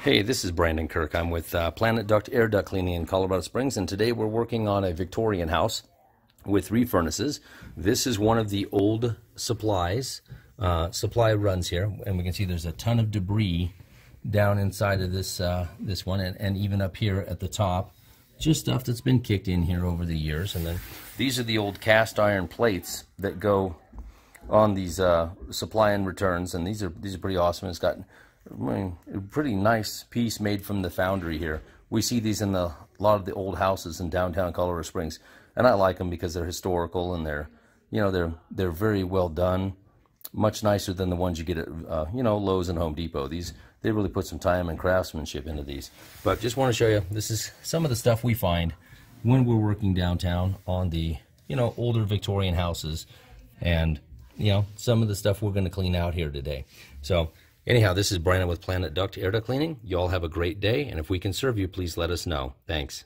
Hey, this is Brandon Kirk. I'm with uh, Planet Duct Air Duct Cleaning in Colorado Springs, and today we're working on a Victorian house with three furnaces. This is one of the old supplies, uh, supply runs here, and we can see there's a ton of debris down inside of this uh, this one, and, and even up here at the top. Just stuff that's been kicked in here over the years, and then these are the old cast iron plates that go on these uh, supply and returns, and these are these are pretty awesome. It's got a pretty nice piece made from the foundry here. We see these in the, a lot of the old houses in downtown Colorado Springs, and I like them because they're historical and they're, you know, they're they're very well done, much nicer than the ones you get at, uh, you know, Lowe's and Home Depot. These they really put some time and craftsmanship into these. But just want to show you, this is some of the stuff we find when we're working downtown on the, you know, older Victorian houses, and you know, some of the stuff we're going to clean out here today. So Anyhow, this is Brandon with Planet Duct Air Duct Cleaning. You all have a great day, and if we can serve you, please let us know. Thanks.